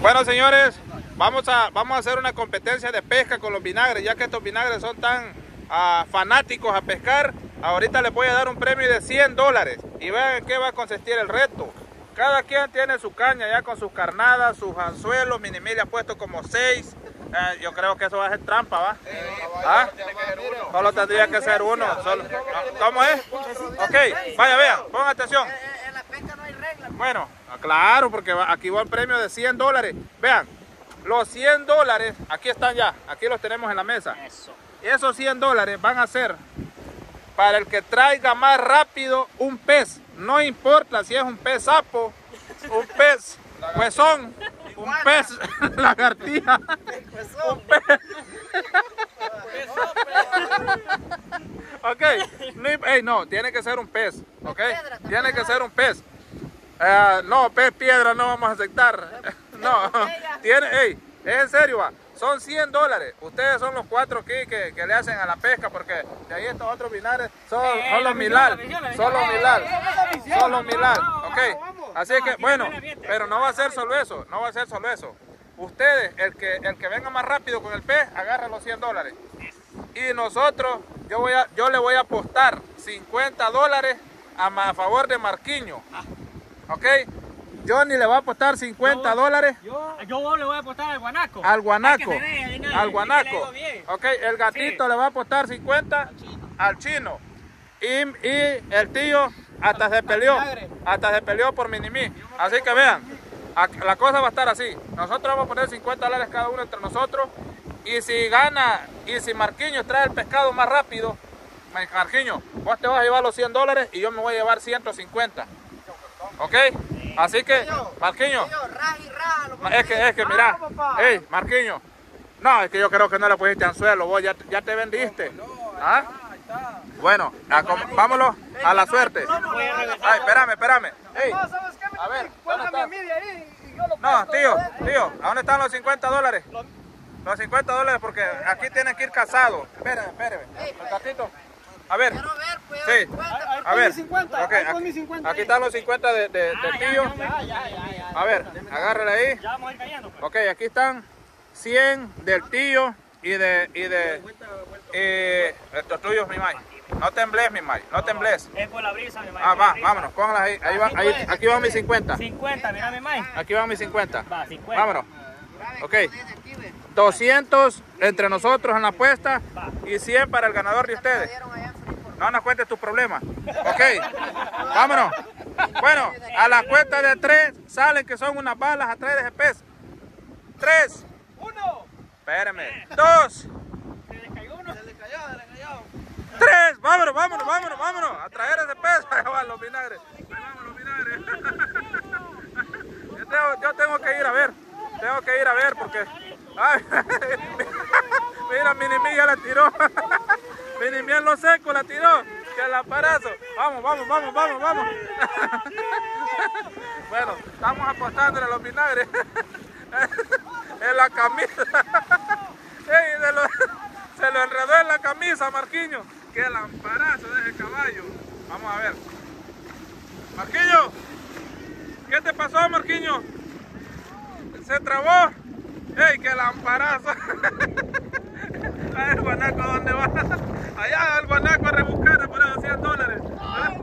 Bueno, señores, vamos a, vamos a hacer una competencia de pesca con los vinagres, ya que estos vinagres son tan ah, fanáticos a pescar. Ahorita les voy a dar un premio de 100 dólares. Y vean en qué va a consistir el reto. Cada quien tiene su caña ya con sus carnadas, sus anzuelos. Minimil ha puesto como 6. Eh, yo creo que eso va a ser trampa, ¿va? ¿Ah? Solo tendría que ser uno. Solo- ¿Cómo es? Ok, vaya, vean, pongan atención. En la pesca no hay reglas. Bueno, ah, claro, porque aquí va el premio de 100 dólares. Vean, los 100 dólares, aquí están ya, aquí los tenemos en la mesa. Eso. Esos 100 dólares van a ser para el que traiga más rápido un pez. No importa si es un pez sapo, un pez huesón, un pez lagartija, un pez... ok, no, ey, no, tiene que ser un pez, ok, tiene que ser un pez. Eh, no, pez piedra no vamos a aceptar. No, tiene, ey, es en serio, va. Son 100 dólares. Ustedes son los cuatro aquí que, que le hacen a la pesca porque de ahí estos otros vinagres son, Eh, son los milar. Son los milar. Eh, eh, misión, Son los milar. Ok. Así Ah, que, bueno, pero no va a ser solo eso. No va a ser solo eso. Ustedes, el que, el que venga más rápido con el pez, agarra los 100 dólares. Y nosotros, yo, voy a, yo le voy a apostar 50 dólares a, a favor de Marquiño. ¿Ok? Johnny le va a apostar 50 Yo- dólares Yo, yo le voy a apostar al guanaco. al guanaco. Al guanaco. Ok, el gatito Sí. le va a apostar 50 al chino. Y, y el tío hasta se peleó. Hasta se peleó por Minimí. Así que vean, la cosa va a estar así. Nosotros vamos a poner 50 dólares cada uno entre nosotros. Y si gana, y si Marquiño trae el pescado más rápido, Mar- Marquiño, vos te vas a llevar los 100 dólares y yo me voy a llevar 150. ¿Ok? Así que, Marquiño, es que, es que, mira, hey, Marquiño, no, es que yo creo que no le pusiste anzuelo, vos ya, ya te vendiste. ¿Ah? Bueno, a com- vámonos a la suerte. Ay, espérame, espérame. Ey. A ver, no, tío, tío, ¿a dónde están los 50 dólares? Los 50 dólares porque aquí tienen que ir casados. Espérame, espérame. El gatito. A ver, Quiero ver. Sí. 50, Ahí a ver. mis 50, Ok, ahí pon aquí, mis 50 aquí están los 50 de, de, de Ah, ya, tío. ya, ya, ya, ya. A ver, agárrale ahí. Ya vamos a ir cayendo. Pues. Ok, aquí están 100 del tío y de... Y de eh, estos tuyos, mi mai. No tembles, mi mai, no tembles. Es por la brisa, mi madre. Ah, va, vámonos, póngalas ahí. ahí, va, ahí aquí van mis 50. 50, mira mi madre. Aquí van mis 50. Va, 50. Vámonos. Ok. 200 entre nosotros en la apuesta y 100 para el ganador de ustedes. No nos cuentes tus problemas. Ok. Vámonos. Bueno, a la cuenta de 3 salen que son unas balas a 3 de GPS. 3. Uno. Espérame. 2. Se le cayó uno. Se le cayó, se le cayó. Tres, vámonos, vámonos, vámonos, vámonos, a traer ese pez, ahí van los vinagres, ahí vamos los vinagres. Yo tengo, yo tengo que ir a ver, tengo que ir a ver porque, ay, mira, Minimi ya la tiró, Minimi en lo seco la tiró, que el aparazo, vamos, vamos, vamos, vamos, vamos. Bueno, estamos apostándole a los vinagres en la camisa. Ey, se, lo, se lo enredó en la camisa, Marquiño. Qué lamparazo de ese caballo. Vamos a ver. Marquiño, ¿qué te pasó, Marquiño? ¿Se trabó? ¡Ey, qué lamparazo! Ay, el guanaco, ¿dónde va? Allá el guanaco a rebuscar por esos 100 dólares. ¿Ah?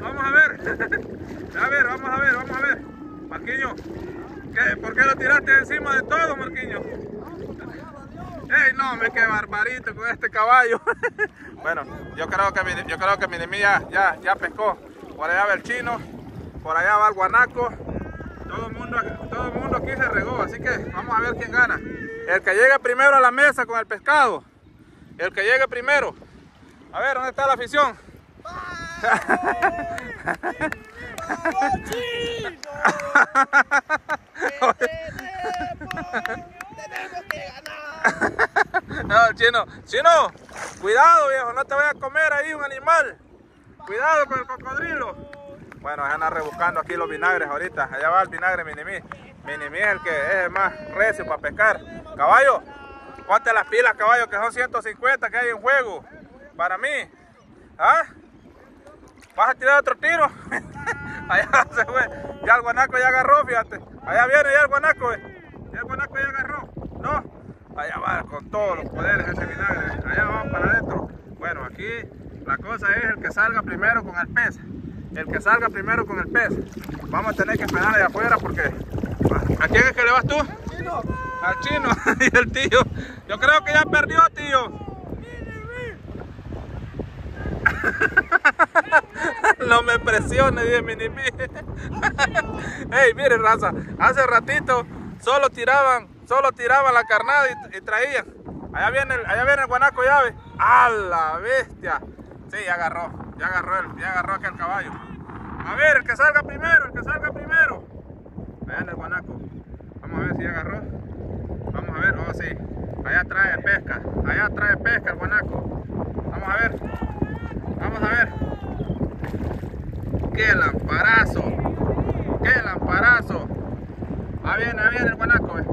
Vamos a ver. A ver, vamos a ver, vamos a ver. Marquiño, ¿qué, ¿por qué lo tiraste encima de todo, Marquiño? ¡Ey, no, me qué barbarito con este caballo! bueno, yo creo que mi, yo creo que Minimi ya, ya, ya pescó. Por allá va el chino, por allá va el guanaco. Todo el mundo, todo mundo aquí se regó, así que vamos a ver quién gana. El que llegue primero a la mesa con el pescado. El que llegue primero. A ver, ¿dónde está la afición? No, chino, chino, cuidado viejo, no te vayas a comer ahí un animal. Cuidado con el cocodrilo. Bueno, andan rebuscando aquí los vinagres ahorita. Allá va el vinagre Minimi. Minimi es el que es más recio para pescar. Caballo, ponte las pilas, caballo, que son 150 que hay en juego. Para mí. ¿Ah? ¿Vas a tirar otro tiro? Allá se fue. Ya el guanaco ya agarró, fíjate. Allá viene ya el guanaco, eh. Ya el guanaco ya agarró. No. Allá va con todos los poderes ese vinagre. Allá vamos para adentro. Bueno, aquí la cosa es el que salga primero con el pez. El que salga primero con el pez. Vamos a tener que esperar allá afuera porque... ¿A quién es que le vas tú? Al chino. y el tío. Yo creo que ya perdió, tío. no me presione, dice Minimi. Ey, miren, raza, hace ratito solo tiraban, solo tiraban la carnada y, y traían. Allá viene, el, allá viene el guanaco llave. ¡A la bestia! Sí, ya agarró, ya agarró, el, ya agarró aquel caballo. A ver, el que salga primero, el que salga primero. En el guanaco. Vamos a ver si ya agarró. Vamos a ver, oh sí. Allá trae pesca, allá trae pesca el guanaco. Vamos a ver. Vamos a ver. ¡Qué lamparazo! ¡Qué lamparazo! Ahí viene, ahí viene el guanaco. eh.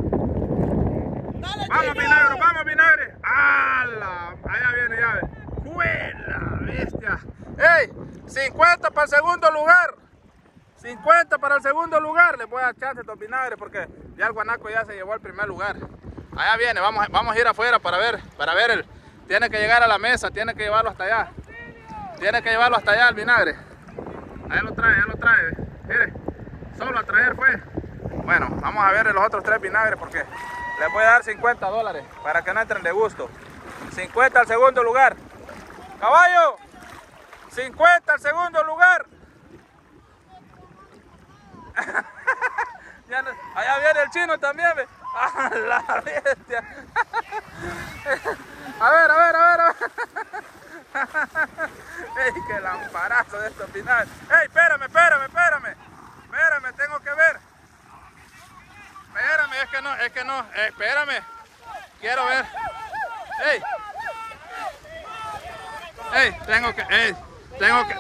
¡Vamos, vinagre! ¡Vamos, vinagre! ¡Hala! Allá viene llave. ¡Juela, bestia! ¡Ey! 50 para el segundo lugar. 50 para el segundo lugar. Les voy a a estos vinagres porque ya el guanaco ya se llevó el primer lugar. Allá viene, vamos, vamos a ir afuera para ver, para ver el. Tiene que llegar a la mesa, tiene que llevarlo hasta allá. Tiene que llevarlo hasta allá el vinagre. Ahí lo trae, ahí lo trae. Mire, solo a traer fue. Bueno, vamos a ver los otros tres vinagres porque les voy a dar 50 dólares para que no entren de gusto. 50 al segundo lugar. Caballo, 50 al segundo lugar. Allá viene el chino también. ve. ¡Ah, la bestia! A ver, a ver, a ver, a ver. ¡Ey, qué lamparazo de estos finales! ¡Ey, espérame, espérame, espérame! Espérame, tengo que ver. Espérame, es que no, es que no, eh, espérame. Quiero ver. ¡Ey! ¡Ey! Tengo que, ey, tengo que.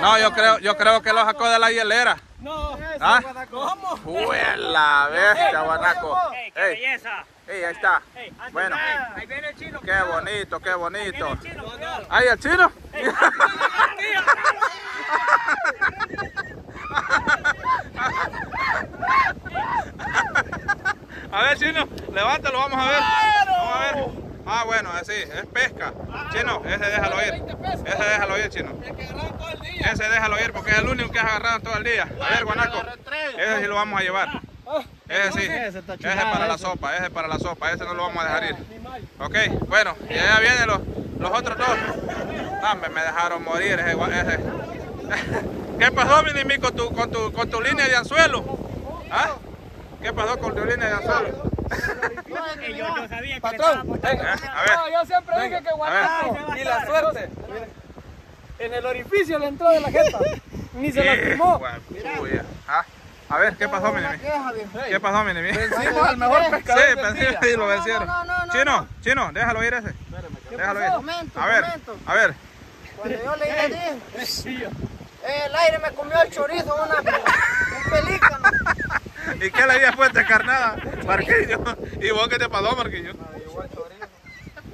No, yo creo, yo creo que lo sacó de la hielera. No, ¿Ah? ¿cómo? ¡Uy, la bestia, guanaco! ¡Ey, qué belleza! ¡Ey, ahí está! Bueno. Ahí viene el chino. ¡Qué bonito, qué bonito! ¡Ay, el chino! A ver, chino, levántalo, vamos a ver. Ah, bueno, así, es pesca. Chino, ese déjalo ir. Ese déjalo ir, chino. Ese déjalo ir porque es el único que has agarrado todo el día. A ver, guanaco. Ese sí lo vamos a llevar. Ese sí. Ese es para la sopa, ese es para la sopa. Ese no lo vamos a dejar ir. Ok, bueno, y allá vienen los, los otros dos. No, me, me dejaron morir ese, ese. ¿Qué pasó, Minimi, con tu, con, tu, con tu línea de anzuelo? ¿Ah? ¿Qué pasó con tu línea de anzuelo? Yo no sabía que Patrón, le ¿Eh? A ver. No, yo siempre dije que guanaco. Ni la suerte. En el orificio le entró de la jeta. Ni se lastimó. Ah, A ver, ¿qué pasó, Minimi? ¿Qué pasó, Minimi? Vencimos al mejor Sí, pescador del pensé día. que lo vencieron. No, no, no, no, Chino, chino, déjalo ir ese. Déjalo ir. Momento, A ver, momento. a ver. Cuando yo le dije, el aire me comió el chorizo, una, un pelícano. ¿Y qué le había puesto carnada, Marquillo? ¿Y vos qué te pasó, Marquillo?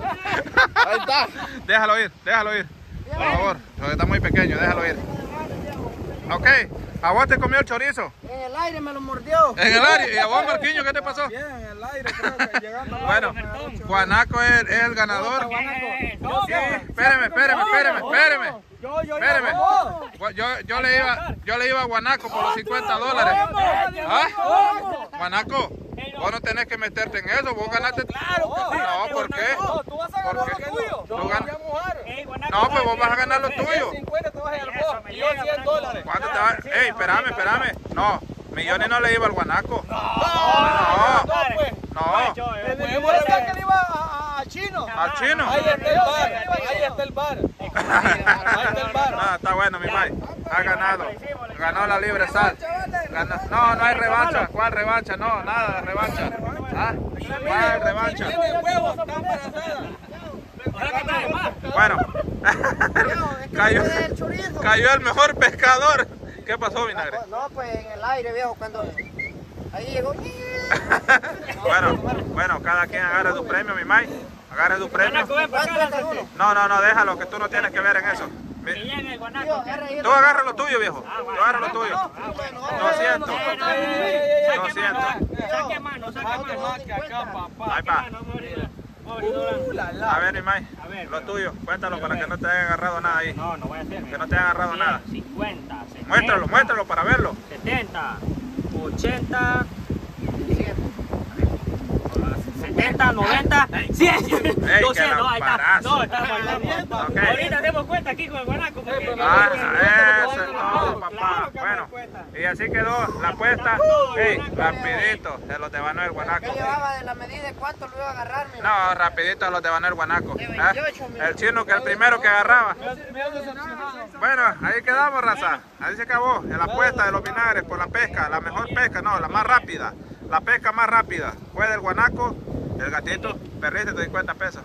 Ahí está. Déjalo ir, déjalo ir. Por favor, porque está muy pequeño, déjalo ir. Ok, ¿a vos te comió el chorizo? En el aire me lo mordió. En el área. ¿Y a vos, Marquillo, qué te pasó? Bien, en el aire, creo que llegando. Bueno, Guanaco es, es el ganador. Sí, espéreme, espéreme, espéreme, espéreme. Yo, yo, Espéreme. Yo, yo, le iba, yo le iba a Guanaco por los 50 dólares. ¿Ah? Guanaco, vos no tenés que meterte en eso, vos ganaste. No, ¿por qué? No, tú vas a ganar lo tuyo. Yo voy a mojar. No, pues vos vas a ganar lo tuyo. 50 te vas a llevar vos. me Y yo llega, 100 Franco. dólares. ¿Cuánto te va? Ey, espérame, espérame. No, millones no le iba al Guanaco. No, No, pues. no. Yo, Chino. Al chino. Ahí está el bar. Ahí está el bar. Ahí está el bar. Ah, está bueno, mi May. Ha ganado. Ganó la libre sal. Ganó- No, no hay revancha. ¿Cuál revancha? No, nada de revancha. ¿Ah? ¿Cuál revancha? Bueno, cayó, cayó el mejor pescador. ¿Qué pasó, vinagre? No, pues en el aire, viejo, cuando ahí llegó. Bueno, bueno, cada quien agarre su premio, mi May. Agarre su premio. No, no, no, déjalo, que tú no tienes que ver en eso. Ahí. Tú agarra lo tuyo, viejo. Tú agarra lo tuyo. 200. Saque mano, 200. saque mano, saque mano. Más que acá, papá. Ahí va. A. Uh. A ver, ver, lo tuyo. Cuéntalo para que no te haya agarrado nada ahí. No, no voy a hacer. Que no te haya agarrado nada. 50, 60. Muéstralo, muéstralo para verlo. 70, 80, 70, 90, 100, qué 200, ahí está. No, estamos bailando. Ok. Ahorita demos cuenta aquí con el guanaco. porque- Ah, eso papá. claro Bueno, y así quedó la apuesta. Rapidito, de los de Manuel Guanaco. ¿Qué llevaba de la medida? ¿Cuánto lo iba a agarrar? No, rapidito de los de Manuel Guanaco. ¿eh? 28, mira. El chino que el primero que agarraba. Bueno, ahí quedamos, raza. Ahí se acabó. La apuesta de los vinagres por la pesca. La mejor pesca, no, la más rápida. La pesca más rápida. Fue del guanaco, el gatito. Perdiste 50 pesos.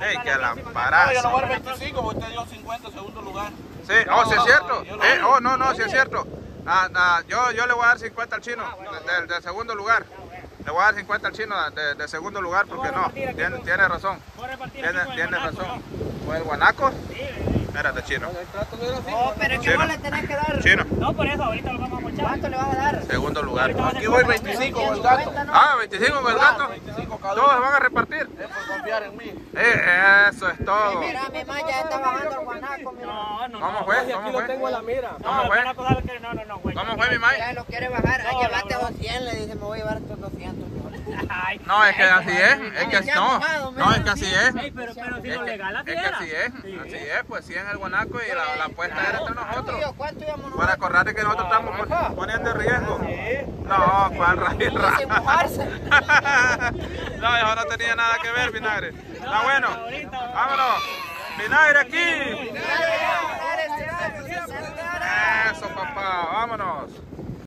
¡Ey, qué lamparazo! voy a 25 porque usted dio 50 segundo lugar. Sí, oh, sí es cierto. Eh, oh, no, no, sí es cierto. Ah, ah, yo, yo le voy a dar 50 al chino, del de segundo lugar. Le voy a dar 50 al chino de, de segundo lugar porque no, tiene, tiene razón. Tiene, tiene razón. ¿Fue el guanaco? Espérate, chino. No pero es que Chino. vos le tenés que dar. Chino, No, por eso, ahorita lo vamos a mochar. ¿Cuánto le vas a dar? segundo lugar. Aquí voy 25 con el gato. 150, ¿no? Ah, 25 con el gato. 25 cada Todos van a repartir. Es por confiar en mí. Eh, eso es todo. Mira, mi mamá ya está bajando el guanaco, mira. No, no, ¿Cómo tengo a la mira. No, ¿Cómo fue? no, no, no, güey. ¿Cómo fue, mi May? Ya lo quiere bajar. Ay, no. 200, le dice, me voy a llevar estos 200. No, es que así es. Es que no. No, es que así es. Ey, pero, pero si Es lo que, legal así es que así es, Sí. así es, pues sí en el guanaco y la, la apuesta era entre nosotros. Tío, ¿cuánto íbamos Para acordarte que nosotros estamos pon- poniendo en riesgo. No, Juan mojarse. No, eso no tenía nada que ver, vinagre. Está bueno. Vámonos. Vinagre aquí. Eso, papá. Vámonos.